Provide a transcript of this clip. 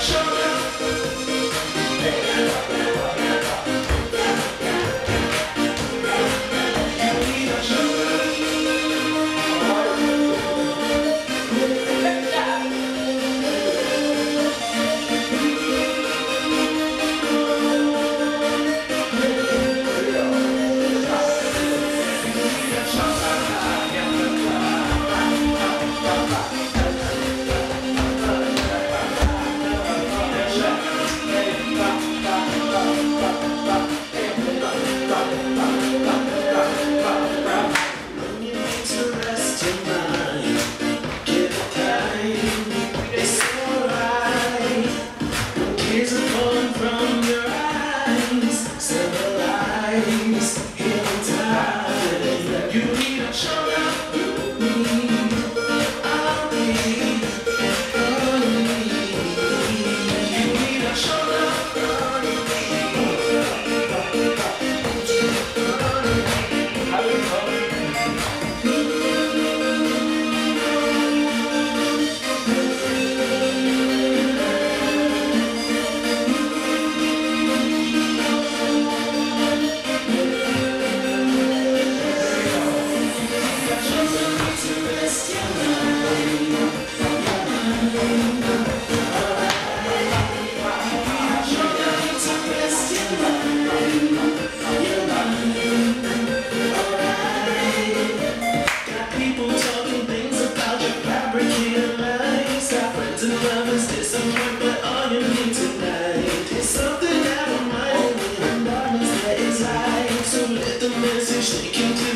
Show. Message you can